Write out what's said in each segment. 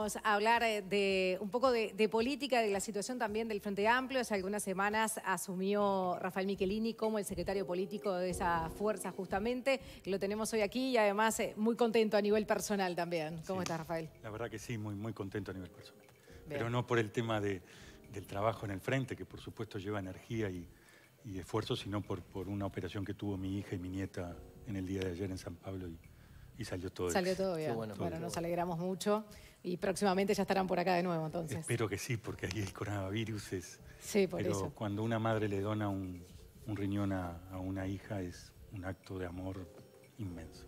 Vamos a hablar eh, de un poco de, de política, de la situación también del Frente Amplio. Hace algunas semanas asumió Rafael Michelini como el secretario político de esa fuerza justamente. Lo tenemos hoy aquí y además eh, muy contento a nivel personal también. ¿Cómo Sí, estás, Rafael? La verdad que sí, muy, muy contento a nivel personal. Bien. Pero no por el tema de- del trabajo en el frente, que por supuesto lleva energía y, y esfuerzo, sino por, por una operación que tuvo mi hija y mi nieta en el día de ayer en San Pablo y, y salió todo Salió todo bien. bueno. bueno, Todo nos bien. alegramos mucho y próximamente ya estarán por acá de nuevo, entonces. Espero que sí, porque ahí el coronavirus es... Sí, por pero eso. cuando una madre le dona un, un riñón a, a una hija es un acto de amor inmenso.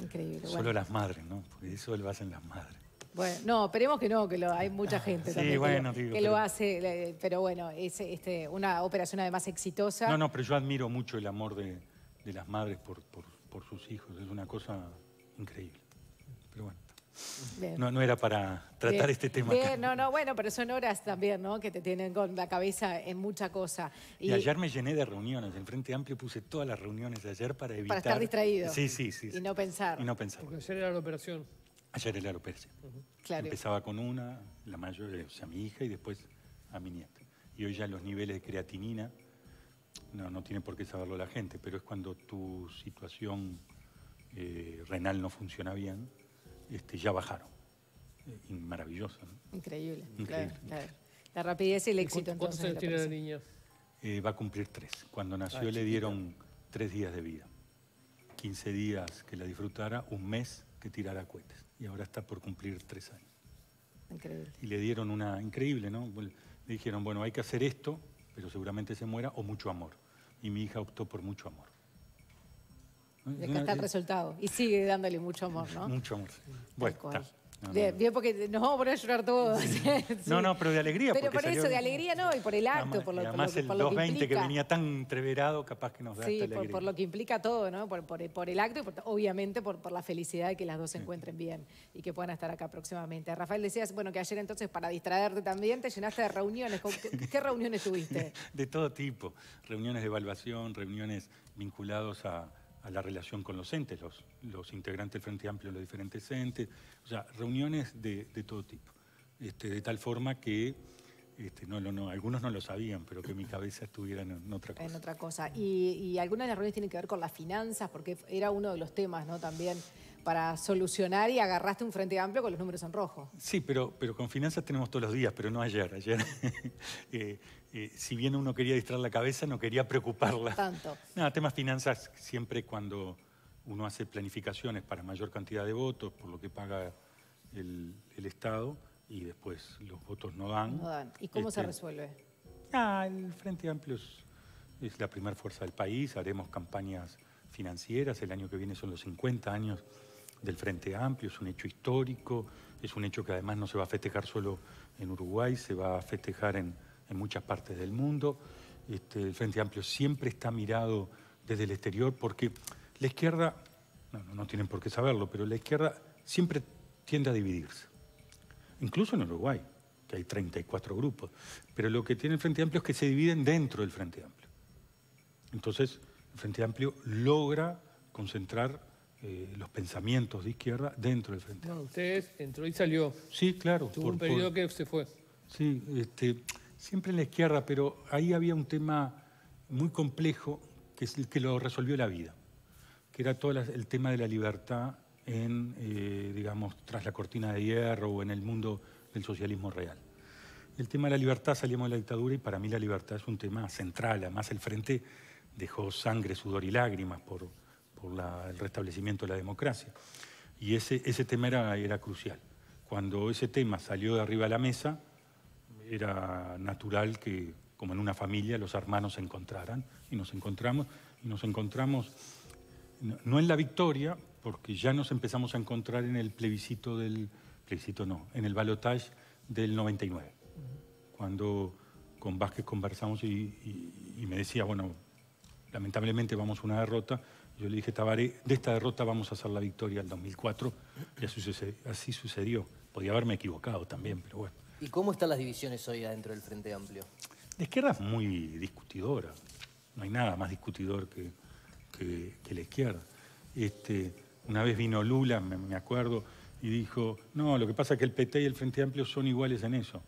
Increíble. Solo Bueno. las madres, ¿no? Porque eso lo hacen las madres. Bueno, no, esperemos que no, que lo, hay mucha gente Sí, también que bueno, lo- digo, que lo pero- hace, pero bueno, es este, una operación además exitosa. No, no, pero yo admiro mucho el amor de, de las madres por, por, por sus hijos. Es una cosa increíble. Pero bueno, Bien. no, no era para tratar Bien, este tema bien, acá. no, no, bueno, pero son horas también, ¿no? Que te tienen con la cabeza en mucha cosa. Y, ayer me llené de reuniones. En Frente Amplio puse todas las reuniones de ayer para evitar... estar distraído. Sí, sí, sí. Y no pensar. Y no pensar. Porque ayer era la operación. Ayer el alopecia. Claro. Empezaba con una, la mayor, o sea, mi hija, y después a mi nieta. Y hoy ya los niveles de creatinina, no, no tiene por qué saberlo la gente, pero es cuando tu situación eh, renal no funciona bien, este, ya bajaron. Eh, y maravilloso. ¿no? Increíble, Increíble. claro, claro. La rapidez y el ¿Y éxito. Eh, va a cumplir tres. Cuando nació Ah, le chiquita. dieron tres días de vida. 15 días que la disfrutara, un mes que tirara cohetes. Y ahora está por cumplir tres años. Increíble. y le dieron una increíble, ¿no? Le dijeron, bueno, hay que hacer esto, pero seguramente se muera, o mucho amor. Y mi hija optó por mucho amor. Una- está el es- resultado. Y sigue dándole mucho amor, ¿no? Mucho amor. Bueno. No, no, bien, no. bien, porque nos vamos a poner a llorar todos. Sí. No, no, pero de alegría. Pero por salió- eso, de alegría no, y por el acto, por lo, y por lo que- el por que 220 que venía tan entreverado, capaz que nos da Sí, por, por lo que implica todo, ¿no? Por, por- el acto y obviamente por, por la felicidad de que las dos se encuentren bien y que puedan estar acá próximamente. Rafael, decías, bueno, que ayer entonces para distraerte también te llenaste de reuniones. ¿Con ¿Qué, qué reuniones tuviste? de todo tipo, reuniones de evaluación, reuniones vinculados a, a la relación con los entes, los, los integrantes del Frente Amplio los diferentes entes, o sea, reuniones de, de todo tipo, este, de tal forma que, este, no, lo- no, algunos no lo sabían, pero que mi cabeza estuviera en, en otra cosa. En otra cosa. Y, y algunas de las reuniones tienen que ver con las finanzas, porque era uno de los temas, ¿no? También para solucionar y agarraste un frente amplio con los números en rojo. Sí, pero, pero con finanzas tenemos todos los días, pero no ayer. Ayer, eh, eh, si bien uno quería distraer la cabeza, no quería preocuparla. Tanto. No, temas finanzas siempre cuando uno hace planificaciones para mayor cantidad de votos, por lo que paga el, el Estado, y después los votos no dan. No dan. ¿Y cómo se Este, resuelve? Ah, el Frente Amplio es, es la primera fuerza del país, haremos campañas financieras, el año que viene son los 50 años del Frente Amplio, es un hecho histórico, es un hecho que además no se va a festejar solo en Uruguay, se va a festejar en, en muchas partes del mundo. Este, el Frente Amplio siempre está mirado desde el exterior porque la izquierda, no, no, tienen por qué saberlo, pero la izquierda siempre tiende a dividirse incluso en Uruguay, que hay 34 grupos. Pero lo que tiene el Frente Amplio es que se dividen dentro del Frente Amplio. Entonces, el Frente Amplio logra concentrar eh, los pensamientos de izquierda dentro del Frente No, ustedes entró y salió. Amplio. Sí, claro. Tuvo por- un por- periodo que se fue. Sí, este, siempre en la izquierda, pero ahí había un tema muy complejo que es el que lo resolvió la vida, que era todo el tema de la libertad en, eh, digamos, tras la cortina de hierro o en el mundo del socialismo real. El tema de la libertad salimos de la dictadura y para mí la libertad es un tema central. Además, el Frente dejó sangre, sudor y lágrimas por, por el restablecimiento de la democracia. Y ese, ese tema era, era crucial. Cuando ese tema salió de arriba de la mesa, era natural que, como en una familia, los hermanos se encontraran y nos encontramos, y nos encontramos no, en la victoria, porque ya nos empezamos a encontrar en el plebiscito del, plebiscito no, en el balotage del 99, cuando con Vázquez conversamos y, me decía, bueno, lamentablemente vamos a una derrota, yo le dije, Tabaré, de esta derrota vamos a hacer la victoria el 2004, y así sucedió. Podía haberme equivocado también, pero bueno. ¿Y cómo están las divisiones hoy adentro del Frente Amplio? La izquierda es muy discutidora. No hay nada más discutidor que, que- la izquierda. Este, una vez vino Lula, me, me acuerdo, y y dijo, no, lo que pasa es que el PT y el Frente Amplio son iguales en eso.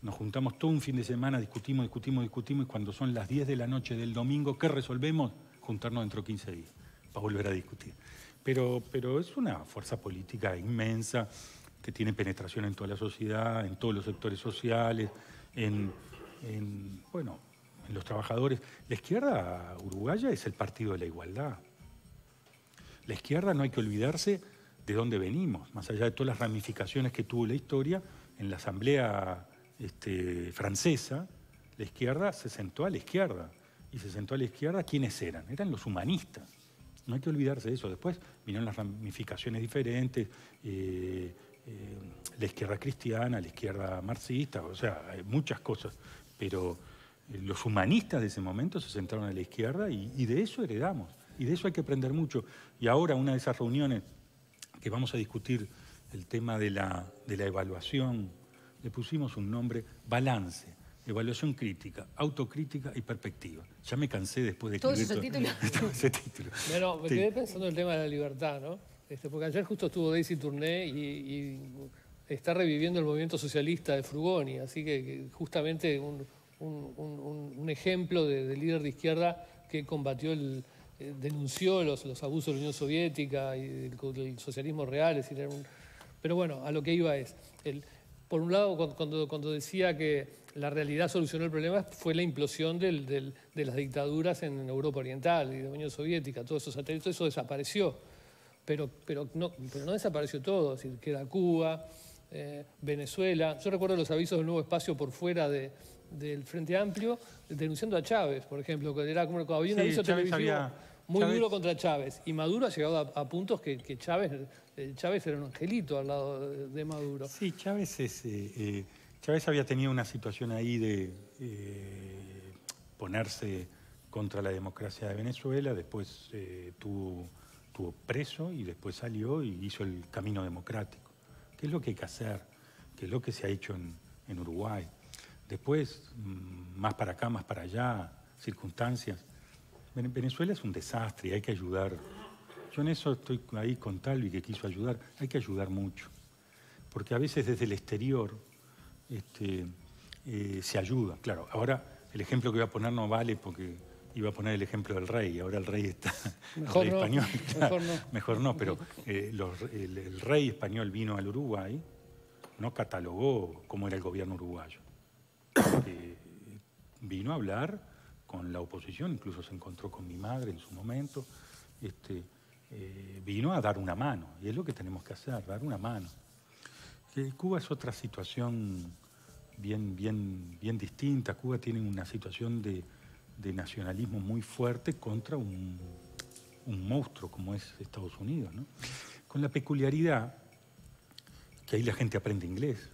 Nos juntamos todo un fin de semana, discutimos, discutimos, discutimos, y cuando son las 10 de la noche del domingo, ¿qué resolvemos? Juntarnos dentro de 15 días, para volver a discutir. Pero, pero es una fuerza política inmensa, que tiene penetración en toda la sociedad, en todos los sectores sociales, en, en, bueno, en los trabajadores. La izquierda uruguaya es el partido de la igualdad. La izquierda no hay que olvidarse de dónde venimos, más allá de todas las ramificaciones que tuvo la historia, en la Asamblea este, francesa, la izquierda se sentó a la izquierda. Y se sentó a la izquierda, ¿quiénes eran? Eran los humanistas. No hay que olvidarse de eso. Después vinieron las ramificaciones diferentes, eh, eh, la izquierda cristiana, la izquierda marxista, o sea, hay muchas cosas. Pero eh, los humanistas de ese momento se sentaron a la izquierda y, y de eso heredamos. Y de eso hay que aprender mucho. Y ahora una de esas reuniones que vamos a discutir el tema de la, de la evaluación, le pusimos un nombre, balance, evaluación crítica, autocrítica y perspectiva. Ya me cansé después de ¿Todo escribir ese título? todo ese título. Bueno, me Sí. quedé pensando en el tema de la libertad, ¿no? Este, porque ayer justo estuvo Daisy Tourné y, está reviviendo el movimiento socialista de Frugoni, así que, justamente un, ejemplo de, de líder de izquierda que combatió el, eh, denunció los, los abusos de la Unión Soviética y del, socialismo real, es decir, pero bueno, a lo que iba es, por un lado, cuando, cuando, decía que la realidad solucionó el problema, fue la implosión del- del- de las dictaduras en Europa Oriental y de la Unión Soviética, todos esos satélites, eso desapareció. Pero, pero, no, pero no desapareció todo, es decir, queda Cuba, eh, Venezuela. Yo recuerdo los avisos del nuevo espacio por fuera de- del Frente Amplio, denunciando a Chávez, por ejemplo, que era como como había un Sí, aviso televisivo había- muy Chávez- duro contra Chávez. Y Maduro ha llegado a, a puntos que, que Chávez, eh, Chávez era un angelito al lado de, de Maduro. Sí, Chávez, es, eh, Chávez había tenido una situación ahí de ponerse contra la democracia de Venezuela, después tuvo, tuvo preso y después salió y hizo el camino democrático. ¿Qué es lo que hay que hacer? ¿Qué es lo que se ha hecho en, en Uruguay? Después, mm, más para acá, más para allá, circunstancias. Ven- Venezuela es un desastre y hay que ayudar. Yo en eso estoy ahí con Talvi que quiso ayudar. Hay que ayudar mucho porque a veces desde el exterior este, eh, se ayuda. Claro, ahora el ejemplo que voy a poner no vale porque iba a poner el ejemplo del rey, ahora el rey está el Mejor rey no, español. claro, mejor no. mejor no, pero eh, los- el, el rey español vino al Uruguay, no catalogó cómo era el gobierno uruguayo. Eh, vino a hablar con la oposición, incluso se encontró con mi madre en su momento, este, eh, vino a dar una mano, y es lo que tenemos que hacer, dar una mano. Cuba es otra situación bien, bien, bien distinta. Cuba tiene una situación de, de nacionalismo muy fuerte contra un, monstruo como es Estados Unidos. Con la peculiaridad que ahí la gente aprende inglés,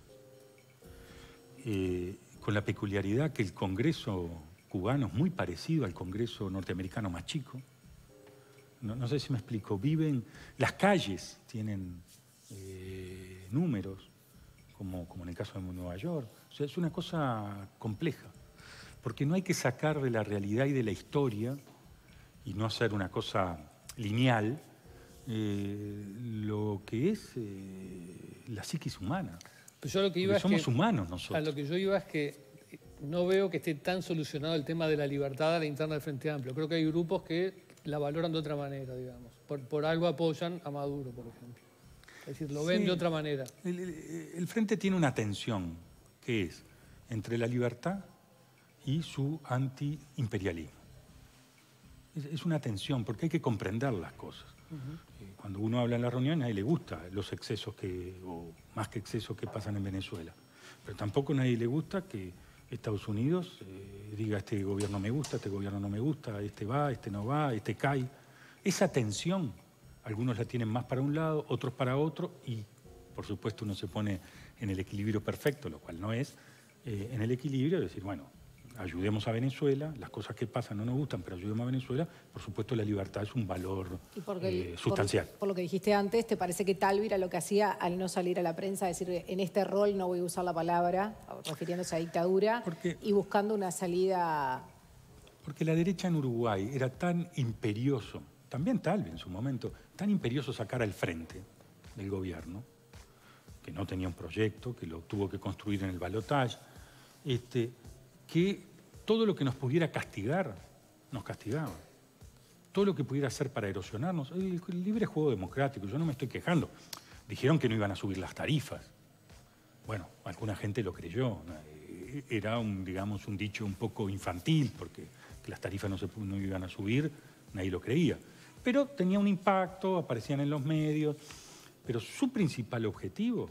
eh, con la peculiaridad que el Congreso cubano es muy parecido al Congreso norteamericano más chico. No, no sé si me explico. Viven, las calles tienen eh, números, como, como en el caso de Nueva York. O sea, es una cosa compleja, porque no hay que sacar de la realidad y de la historia y no hacer una cosa lineal eh, lo que es eh, la psiquis humana. Pero yo lo que iba es somos que, humanos A nosotros. lo que yo iba es que eh, no veo que esté tan solucionado el tema de la libertad a la interna del Frente Amplio. Creo que hay grupos que la valoran de otra manera, digamos. Por, por algo apoyan a Maduro, por ejemplo. Es decir, lo ven Sí. de otra manera. El, el- el Frente tiene una tensión, que es entre la libertad y su antiimperialismo. Es, una tensión, porque hay que comprender las cosas. Eh, Cuando uno habla en la reunión, a nadie le gusta los excesos que, o más que excesos que pasan en Venezuela. Pero tampoco a nadie le gusta que Estados Unidos eh, diga este gobierno me gusta, este gobierno no me gusta, este va, este no va, este cae. Esa tensión, algunos la tienen más para un lado, otros para otro, y por supuesto uno se pone en el equilibrio perfecto, lo cual no es, eh, en el equilibrio de decir, bueno, ayudemos a Venezuela, las cosas que pasan no nos gustan, pero ayudemos a Venezuela, por supuesto la libertad es un valor Y porque el- eh, por- sustancial. Por, lo que dijiste antes, ¿te parece que Talvira lo que hacía al no salir a la prensa, decir, en este rol no voy a usar la palabra, refiriéndose a dictadura, Porque- y buscando una salida... Porque la derecha en Uruguay era tan imperioso, también Talvi en su momento, tan imperioso sacar al frente del gobierno, que no tenía un proyecto, que lo tuvo que construir en el balotaje, este, que todo lo que nos pudiera castigar, nos castigaba. Todo lo que pudiera hacer para erosionarnos, el, libre juego democrático, yo no me estoy quejando. Dijeron que no iban a subir las tarifas. Bueno, alguna gente lo creyó. Era un, digamos, un dicho un poco infantil, porque que las tarifas no, se, no iban a subir, nadie lo creía. Pero tenía un impacto, aparecían en los medios. Pero su principal objetivo,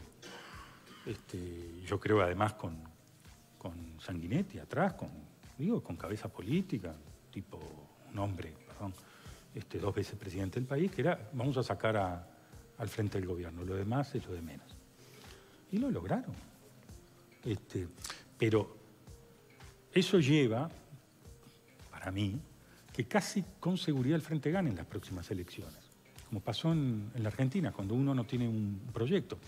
este, yo creo además con Sanguinetti atrás, con, digo, con cabeza política, tipo un hombre, perdón, este, dos veces presidente del país, que era vamos a sacar a, al frente del gobierno, lo demás es lo de menos. Y lo lograron. Este, pero eso lleva, para mí, que casi con seguridad el Frente gane en las próximas elecciones como pasó en, la Argentina, cuando uno no tiene un proyecto.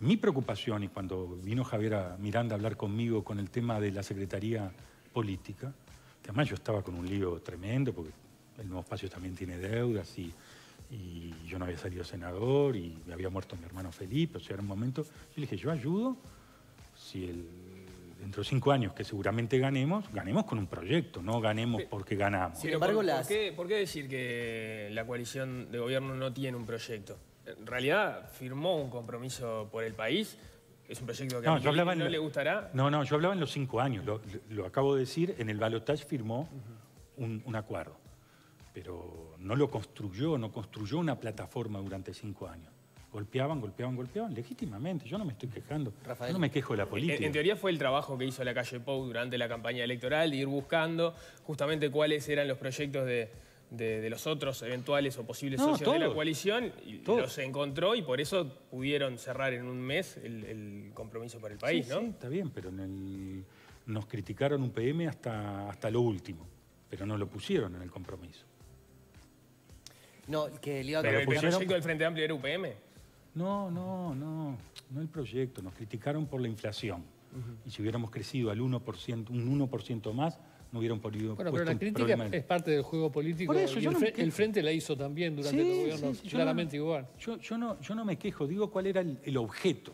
Mi preocupación, y cuando vino Javier Miranda a hablar conmigo con el tema de la Secretaría Política, que además yo estaba con un lío tremendo, porque el nuevo espacio también tiene deudas y, yo no había salido senador y me había muerto mi hermano Felipe, o sea, era un momento, yo le dije, yo ayudo si el, dentro de cinco años que seguramente ganemos, ganemos con un proyecto, no ganemos porque ganamos. Sin embargo, ¿por, qué, ¿por, qué, decir que la coalición de gobierno no tiene un proyecto? En realidad firmó un compromiso por el país. Es un proyecto que no, a no le gustará. No, no, yo hablaba en los cinco años. Lo, acabo de decir, en el balotaje firmó un, un acuerdo. Pero no lo construyó, no construyó una plataforma durante cinco años golpeaban, golpeaban, golpeaban, legítimamente. Yo no me estoy quejando. Yo no me quejo de la política. En, teoría fue el trabajo que hizo la calle Pou durante la campaña electoral, de ir buscando justamente cuáles eran los proyectos de, los otros eventuales o posibles socios de la coalición. Y los encontró y por eso pudieron cerrar en un mes el, compromiso para el país, ¿no? Sí, está bien, pero nos criticaron un PM hasta, hasta lo último, pero no lo pusieron en el compromiso. No, que le iba a Pero el proyecto del Frente Amplio era UPM. No, no, no, no el proyecto. Nos criticaron por la inflación. Y si hubiéramos crecido al 1%, un 1% más, no hubieran podido... Bueno, pero la crítica es parte del juego político. Por eso, el, Frente la hizo también durante el gobierno, claramente igual. Yo, yo, no, yo no me quejo, digo cuál era el, objeto.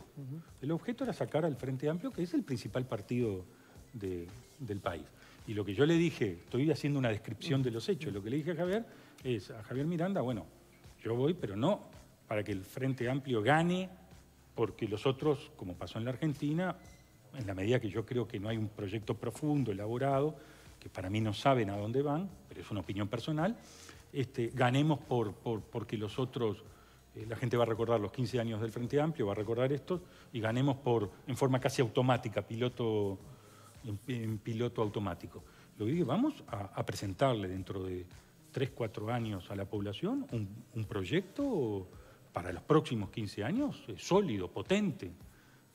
El objeto era sacar al Frente Amplio, que es el principal partido del país. Y lo que yo le dije, estoy haciendo una descripción de los hechos, lo que le dije a Javier es, a Javier Miranda, bueno, yo voy, pero no para que el Frente Amplio gane, porque los otros, como pasó en la Argentina, en la medida que yo creo que no hay un proyecto profundo, elaborado, que para mí no saben a dónde van, pero es una opinión personal, este, ganemos por, porque los otros, eh, la gente va a recordar los 15 años del Frente Amplio, va a recordar estos, y ganemos por, en forma casi automática, piloto, en, piloto automático. Lo digo, vamos a, presentarle dentro de 3, 4 años a la población un, proyecto para los próximos 15 años sólido, potente,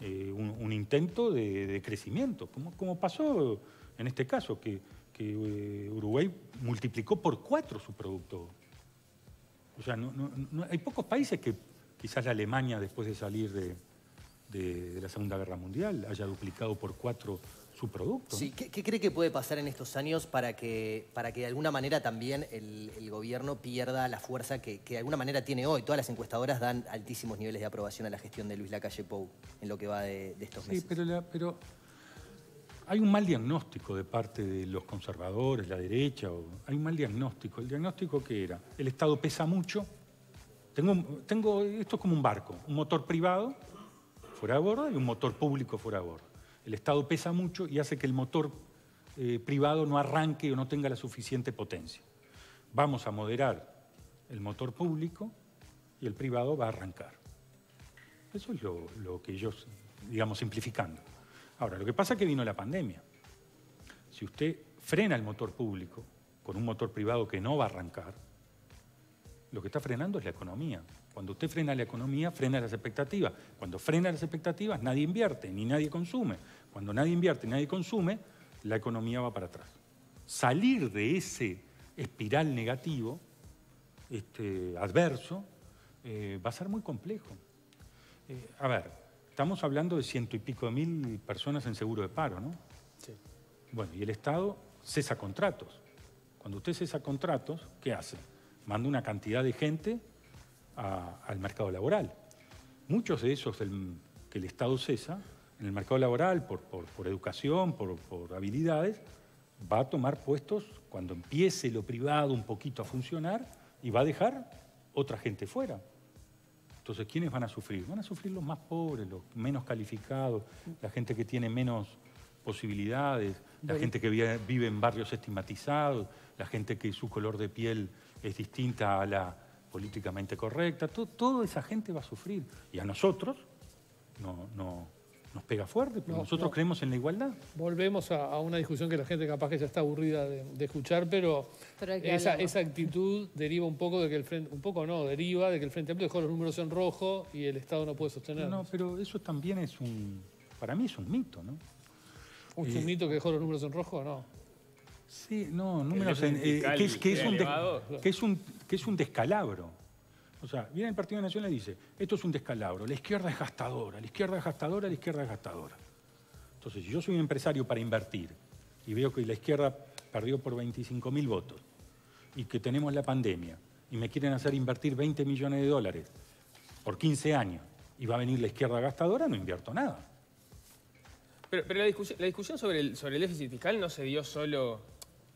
eh, un, intento de, crecimiento, como, como, pasó en este caso, que, eh, Uruguay multiplicó por cuatro su producto. O sea, no, hay pocos países que quizás la Alemania, después de salir de, de la Segunda Guerra Mundial, haya duplicado por cuatro su producto. Sí, ¿qué, cree que puede pasar en estos años para que, para que de alguna manera también el, gobierno pierda la fuerza que, de alguna manera tiene hoy? Todas las encuestadoras dan altísimos niveles de aprobación a la gestión de Luis Lacalle Pou en lo que va de, estos meses. Sí, pero, pero hay un mal diagnóstico de parte de los conservadores, la derecha, hay un mal diagnóstico. ¿El diagnóstico qué era? El Estado pesa mucho. Tengo, tengo, esto es como un barco, un motor privado fuera de bordo y un motor público fuera de bordo. El Estado pesa mucho y hace que el motor eh, privado no arranque o no tenga la suficiente potencia. Vamos a moderar el motor público y el privado va a arrancar. Eso es lo, que ellos, digamos, simplificando. Ahora, lo que pasa es que vino la pandemia. Si usted frena el motor público con un motor privado que no va a arrancar, lo que está frenando es la economía. Cuando usted frena la economía, frena las expectativas. Cuando frena las expectativas, nadie invierte ni nadie consume. Cuando nadie invierte nadie consume, la economía va para atrás. Salir de ese espiral negativo, este, adverso, eh, va a ser muy complejo. Eh, a ver, estamos hablando de ciento y pico de mil personas en seguro de paro, ¿no? Sí. Bueno, y el Estado cesa contratos. Cuando usted cesa contratos, ¿qué hace? Manda una cantidad de gente al mercado laboral. Muchos de esos que el Estado cesa, en el mercado laboral, por, educación, por, habilidades, va a tomar puestos cuando empiece lo privado un poquito a funcionar y va a dejar otra gente fuera. Entonces, ¿quiénes van a sufrir? Van a sufrir los más pobres, los menos calificados, la gente que tiene menos posibilidades, la gente que vive en barrios estigmatizados, la gente que su color de piel es distinta a la políticamente correcta. toda esa gente va a sufrir. Y a nosotros no, no, nos pega fuerte, porque nosotros creemos en la igualdad. Volvemos a, una discusión que la gente capaz que ya está aburrida de, escuchar, pero, esa, esa, actitud deriva un poco de que el Frente, un poco no, deriva de que el Frente Amplio dejó los números en rojo y el Estado no puede sostenerlos. No, pero eso también es un, para mí es un mito, ¿no? ¿Un eh, mito que dejó los números en rojo no? Sí, no, números en, eh, que, es, que, es un que, es un, que es un descalabro. O sea, viene el Partido Nacional y dice, esto es un descalabro, la izquierda es gastadora, la izquierda es gastadora, la izquierda es gastadora. Entonces, si yo soy un empresario para invertir y veo que la izquierda perdió por 25 mil votos y que tenemos la pandemia y me quieren hacer invertir 20 millones de dólares por 15 años y va a venir la izquierda gastadora, no invierto nada. Pero, la, discusión, sobre el déficit fiscal no se dio solo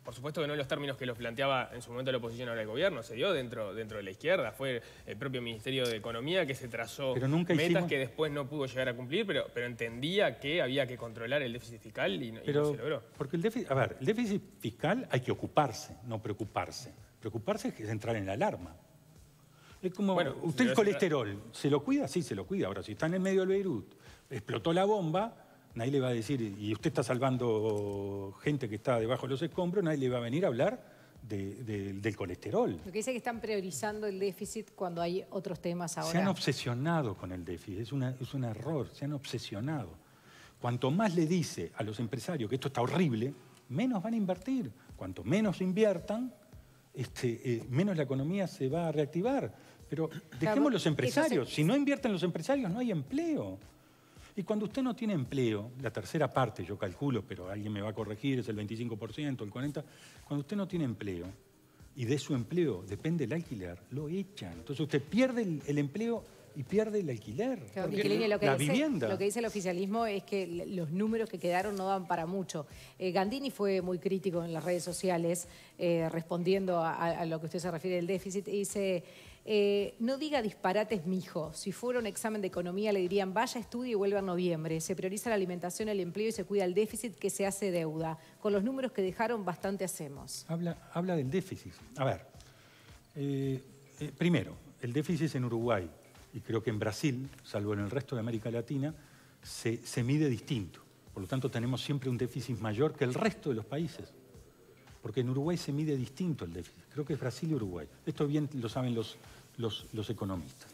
por supuesto que no en los términos que los planteaba en su momento la oposición ahora el gobierno, se dio dentro, dentro de la izquierda, fue el propio Ministerio de Economía que se trazó metas que después no pudo llegar a cumplir, pero, pero entendía que había que controlar el déficit fiscal y, no se logró. Porque el déficit, a ver, el déficit fiscal hay que ocuparse, no preocuparse. Preocuparse es entrar en la alarma. Es como, bueno, usted el colesterol, ¿se lo cuida? Sí, se lo cuida. Ahora, si está en el medio del Beirut, explotó la bomba, nadie le va a decir, y usted está salvando gente que está debajo de los escombros, nadie le va a venir a hablar del colesterol. Lo que dice que están priorizando el déficit cuando hay otros temas ahora. Se han obsesionado con el déficit, es, es un error, se han obsesionado. Cuanto más le dice a los empresarios que esto está horrible, menos van a invertir. Cuanto menos inviertan, este, eh, menos la economía se va a reactivar. Pero dejemos los empresarios. Si no invierten los empresarios, no hay empleo. Y cuando usted no tiene empleo, la tercera parte, yo calculo, pero alguien me va a corregir, es el 25%, el 40%, cuando usted no tiene empleo y de su empleo depende el alquiler, lo echan. Entonces usted pierde el, empleo y pierde el alquiler. lo que la vivienda. Lo que dice el oficialismo es que los números que quedaron no dan para mucho. Eh, Gandini fue muy crítico en las redes sociales eh, respondiendo a, a, lo que usted se refiere del déficit y dice eh, no diga disparates, mijo. Si fuera un examen de economía, le dirían vaya, estudie y vuelva en noviembre. Se prioriza la alimentación, el empleo y se cuida el déficit que se hace deuda. Con los números que dejaron, bastante hacemos. Habla, del déficit. A ver, eh, eh, primero, el déficit en Uruguay y creo que en Brasil, salvo en el resto de América Latina, se mide distinto. Por lo tanto, tenemos siempre un déficit mayor que el resto de los países porque en Uruguay se mide distinto el déficit. Creo que es Brasil y Uruguay. Esto bien lo saben los, los, economistas.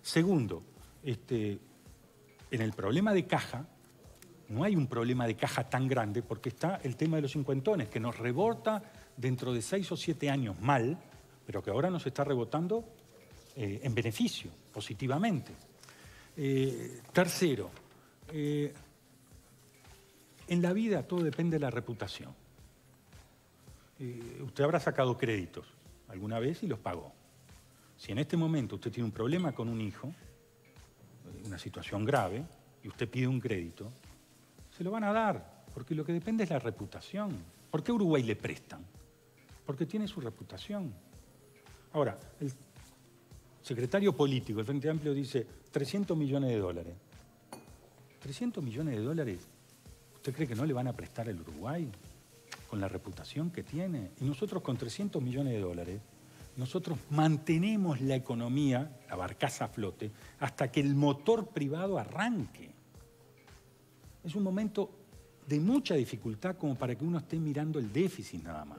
Segundo, este, en el problema de caja, no hay un problema de caja tan grande porque está el tema de los cincuentones, que nos rebota dentro de seis o siete años mal, pero que ahora nos está rebotando eh, en beneficio, positivamente. Eh, tercero, eh, en la vida todo depende de la reputación. Usted habrá sacado créditos alguna vez y los pagó. Si en este momento usted tiene un problema con un hijo, una situación grave, y usted pide un crédito, se lo van a dar, porque lo que depende es la reputación. ¿Por qué Uruguay le prestan? Porque tiene su reputación. Ahora, el secretario político del Frente Amplio dice 300 millones de dólares. 300 millones de dólares, ¿usted cree que no le van a prestar al Uruguay con la reputación que tiene? Y nosotros con 300 millones de dólares nosotros mantenemos la economía, la barcaza a flote, hasta que el motor privado arranque. Es un momento de mucha dificultad como para que uno esté mirando el déficit nada más.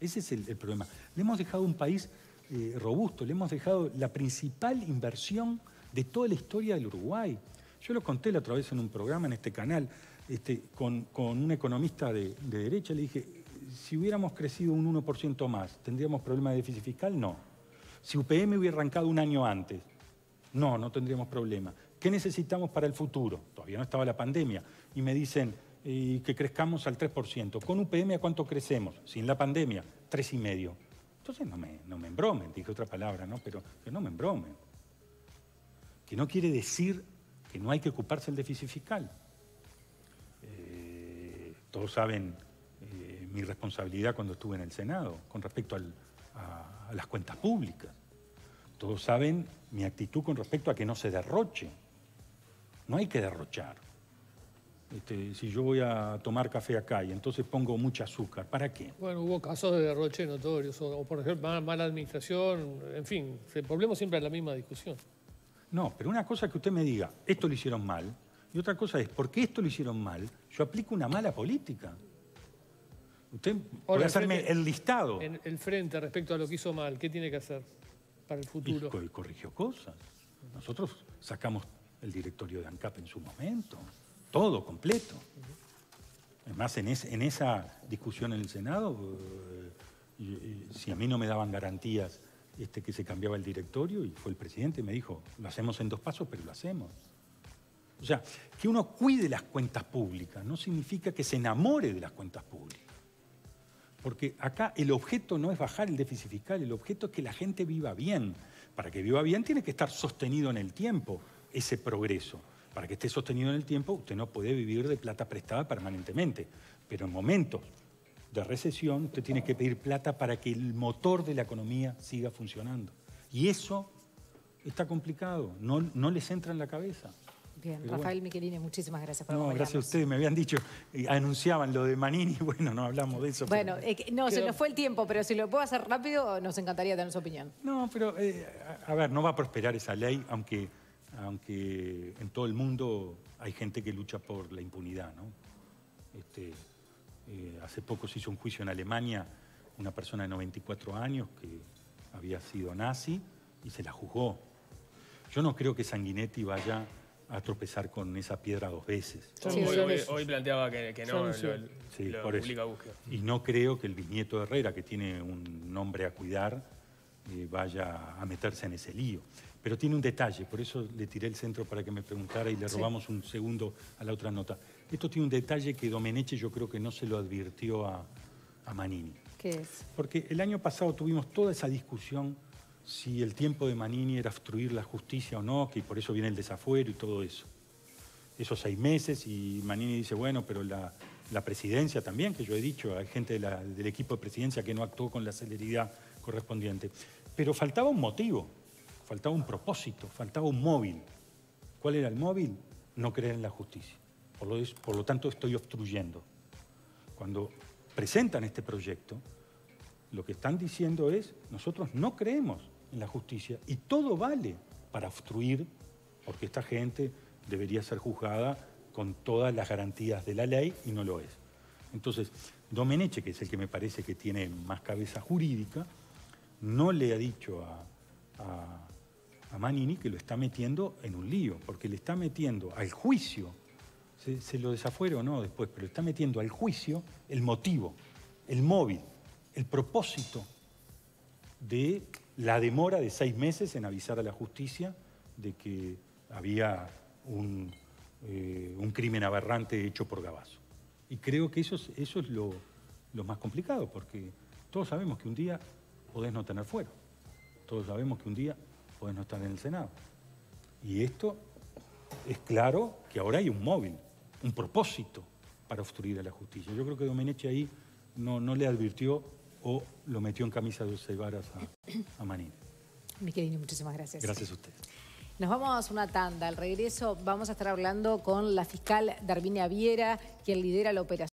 Ese es el, problema. Le hemos dejado un país eh, robusto, le hemos dejado la principal inversión de toda la historia del Uruguay. Yo lo conté la otra vez en un programa en este canal este, con, un economista de, de derecha, le dije, si hubiéramos crecido un 1% más, ¿tendríamos problema de déficit fiscal? No. Si UPM hubiera arrancado un año antes, no, no tendríamos problema. ¿Qué necesitamos para el futuro? Todavía no estaba la pandemia. Y me dicen eh, que crezcamos al 3%. ¿Con UPM a cuánto crecemos? Sin la pandemia, 3,5%. Entonces no me, no me embromen, dije otra palabra, ¿no? Pero que no me embromen. Que no quiere decir que no hay que ocuparse del déficit fiscal. Todos saben eh, mi responsabilidad cuando estuve en el Senado con respecto a, a las cuentas públicas. Todos saben mi actitud con respecto a que no se derroche. No hay que derrochar. Este, si yo voy a tomar café acá y entonces pongo mucho azúcar, ¿para qué? Bueno, hubo casos de derroche notorios, o, por ejemplo, mala administración, en fin, volvemos siempre a la misma discusión. No, pero una cosa es que usted me diga, esto lo hicieron mal, y otra cosa es, porque esto lo hicieron mal, yo aplico una mala política. Usted puede hacerme el, listado. En el frente respecto a lo que hizo mal, ¿qué tiene que hacer para el futuro? Y, corrigió cosas. Nosotros sacamos el directorio de ANCAP en su momento todo completo. Además, en, en esa discusión en el Senado, eh, si a mí no me daban garantías este, que se cambiaba el directorio, y fue el presidente, me dijo, lo hacemos en dos pasos, pero lo hacemos. O sea, que uno cuide las cuentas públicas no significa que se enamore de las cuentas públicas. Porque acá el objeto no es bajar el déficit fiscal, el objeto es que la gente viva bien. Para que viva bien tiene que estar sostenido en el tiempo ese progreso. Para que esté sostenido en el tiempo, usted no puede vivir de plata prestada permanentemente. Pero en momentos de recesión, usted tiene que pedir plata para que el motor de la economía siga funcionando. Y eso está complicado, no, no les entra en la cabeza. Bien, Rafael Michelini, muchísimas gracias por No, gracias a ustedes. Me habían dicho, anunciaban lo de Manini, bueno, no hablamos de eso. Bueno, no, se nos fue el tiempo, pero si lo puedo hacer rápido, nos encantaría tener su opinión. No, pero, eh, a ver, no va a prosperar esa ley, aunque aunque en todo el mundo hay gente que lucha por la impunidad. ¿no? Este, eh, hace poco se hizo un juicio en Alemania, una persona de 94 años que había sido nazi y se la juzgó. Yo no creo que Sanguinetti vaya a tropezar con esa piedra dos veces. hoy, planteaba que, no, lo, Y no creo que el bisnieto de Herrera, que tiene un nombre a cuidar, eh, vaya a meterse en ese lío. Pero tiene un detalle, por eso le tiré el centro para que me preguntara y le robamos un segundo a la otra nota. Esto tiene un detalle que Domenech yo creo que no se lo advirtió a, Manini. ¿Qué es? Porque el año pasado tuvimos toda esa discusión si el tiempo de Manini era obstruir la justicia o no, que por eso viene el desafuero y todo eso. Esos seis meses y Manini dice, bueno, pero la, presidencia también, que yo he dicho, hay gente del equipo de presidencia que no actuó con la celeridad correspondiente. Pero faltaba un motivo faltaba un propósito, faltaba un móvil. ¿Cuál era el móvil? No creer en la justicia. Por lo, por lo tanto, estoy obstruyendo. Cuando presentan este proyecto, lo que están diciendo es, nosotros no creemos en la justicia y todo vale para obstruir, porque esta gente debería ser juzgada con todas las garantías de la ley y no lo es. Entonces, Domeneche, que es el que me parece que tiene más cabeza jurídica, no le ha dicho a a Manini que lo está metiendo en un lío, porque le está metiendo al juicio, se, lo desafuera o no después, pero está metiendo al juicio el motivo, el móvil, el propósito de la demora de seis meses en avisar a la justicia de que había un, eh, crimen aberrante hecho por Gabazo. Y creo que eso es, eso es lo, lo más complicado, porque todos sabemos que un día podés no tener fuero. Todos sabemos que un día puede no estar en el Senado. Y esto es claro que ahora hay un móvil, un propósito para obstruir a la justicia. Yo creo que Domenech ahí no, no le advirtió o lo metió en camisa de once varas a, a Manín. Mi querido, muchísimas gracias. Gracias a usted. Nos vamos a una tanda. Al regreso vamos a estar hablando con la fiscal Darvinia Viera, quien lidera la operación.